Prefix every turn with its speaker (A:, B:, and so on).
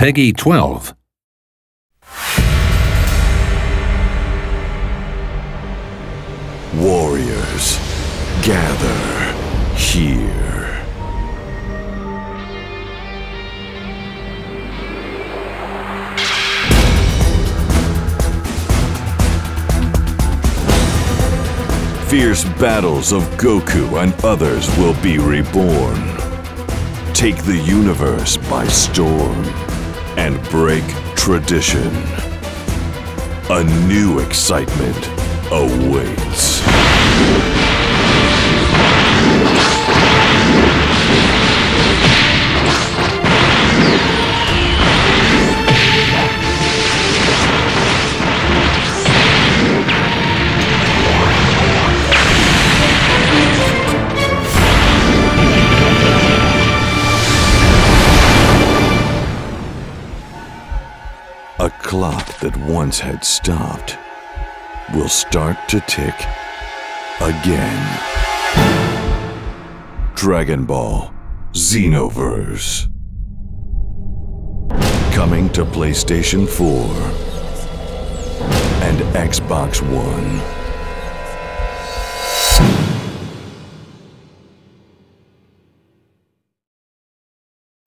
A: PEGI 12.
B: Warriors, gather here. Fierce battles of Goku and others will be reborn. Take the universe by storm and break tradition. A new excitement awaits. A clock that once had stopped will start to tick again. Dragon Ball Xenoverse. Coming to PlayStation 4 and Xbox One.